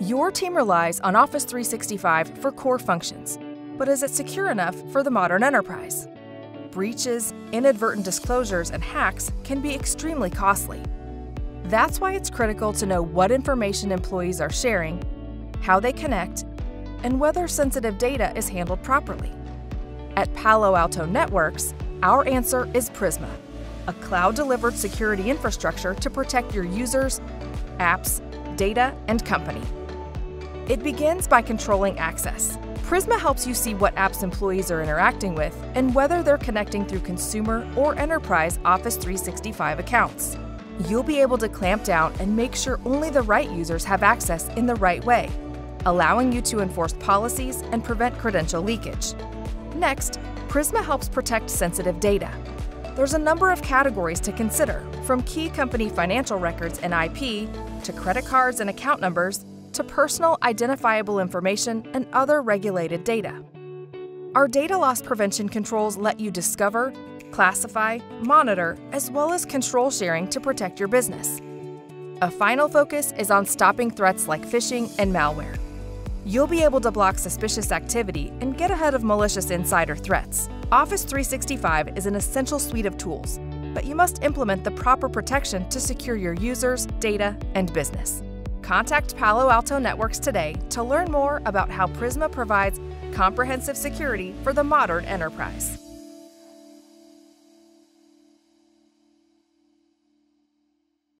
Your team relies on Office 365 for core functions, but is it secure enough for the modern enterprise? Breaches, inadvertent disclosures, and hacks can be extremely costly. That's why it's critical to know what information employees are sharing, how they connect, and whether sensitive data is handled properly. At Palo Alto Networks, our answer is Prisma, a cloud-delivered security infrastructure to protect your users, apps, data, and company. It begins by controlling access. Prisma helps you see what apps employees are interacting with and whether they're connecting through consumer or enterprise Office 365 accounts. You'll be able to clamp down and make sure only the right users have access in the right way, allowing you to enforce policies and prevent credential leakage. Next, Prisma helps protect sensitive data. There's a number of categories to consider, from key company financial records and IP, to credit cards and account numbers, to personal identifiable information and other regulated data. Our data loss prevention controls let you discover, classify, monitor, as well as control sharing to protect your business. A final focus is on stopping threats like phishing and malware. You'll be able to block suspicious activity and get ahead of malicious insider threats. Office 365 is an essential suite of tools, but you must implement the proper protection to secure your users, data, and business. Contact Palo Alto Networks today to learn more about how Prisma provides comprehensive security for the modern enterprise.